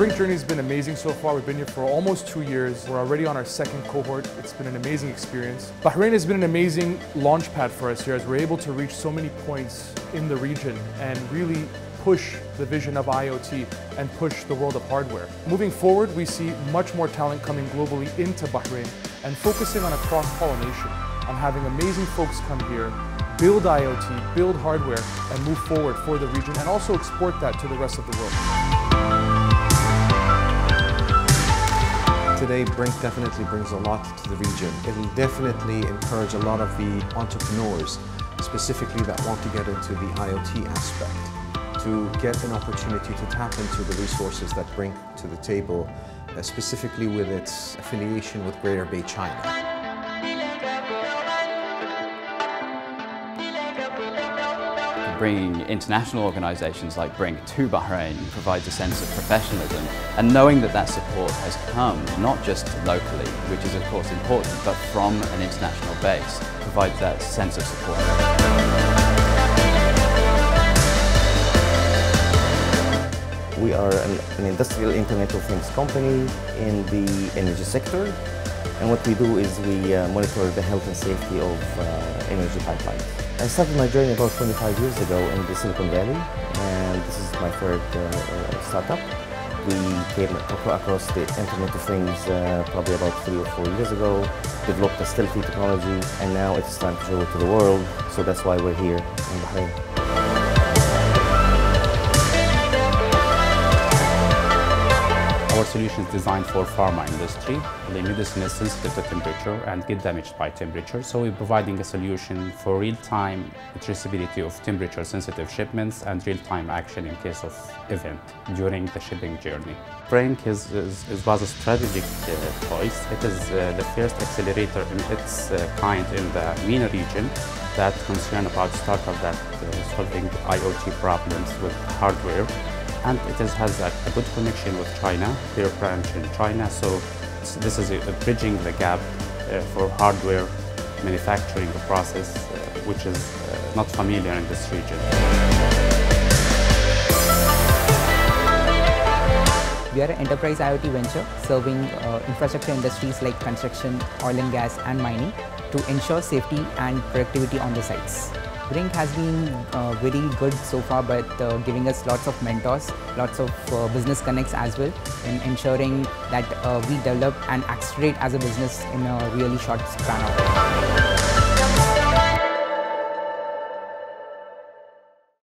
Brinc journey has been amazing so far. We've been here for almost two years. We're already on our second cohort. It's been an amazing experience. Bahrain has been an amazing launch pad for us here as we're able to reach so many points in the region and really push the vision of IoT and push the world of hardware. Moving forward, we see much more talent coming globally into Bahrain and focusing on a cross-pollination, on having amazing folks come here, build IoT, build hardware, and move forward for the region, and also export that to the rest of the world. Today, Brinc definitely brings a lot to the region. It will definitely encourage a lot of the entrepreneurs, specifically that want to get into the IoT aspect to get an opportunity to tap into the resources that Brink to the table, uh, specifically with its affiliation with Greater Bay China. Bringing international organisations like Brinc to Bahrain provides a sense of professionalism and knowing that that support has come not just locally, which is of course important, but from an international base provides that sense of support. An, industrial Internet of Things company in the energy sector. And what we do is we uh, monitor the health and safety of uh, energy pipelines. I started my journey about 25 years ago in the Silicon Valley, and this is my third uh, uh startup. We came across the Internet of Things uh, probably about three or four years ago, developed a stealthy technology, and now it's time to show it to the world. So that's why we're here in Bahrain. Our solution is designed for pharma industry. The medicine is sensitive to temperature and get damaged by temperature, so we're providing a solution for real-time traceability of temperature-sensitive shipments and real-time action in case of event during the shipping journey. Brinc is, is, is was a strategic uh, choice. It is uh, the first accelerator in its uh, kind in the MENA region that concern about startup that uh, solving IoT problems with hardware and it has a, a, good connection with China, their branch in China. So this is a, a bridging the gap uh, for hardware manufacturing process, uh, which is uh, not familiar in this region. We are an enterprise IoT venture serving uh, infrastructure industries like construction, oil and gas and mining to ensure safety and productivity on the sites. Brinc has been uh, very good so far but uh, giving us lots of mentors, lots of uh, business connects as well in ensuring that uh, we develop and accelerate as a business in a really short span of time.